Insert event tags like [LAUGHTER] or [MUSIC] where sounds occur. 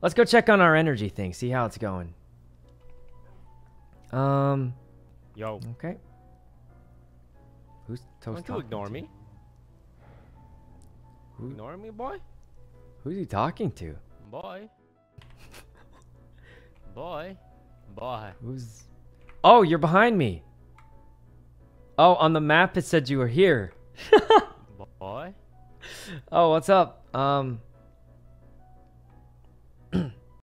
Let's go check on our energy thing. See how it's going. Um. Yo. Okay. Who's toast? Don't you ignore me. Who, Ignore me, boy. who's he talking to? Boy. boy. Boy. Who's? Oh, you're behind me. Oh, on the map it said you were here. [LAUGHS] Boy. Oh, what's up? Um,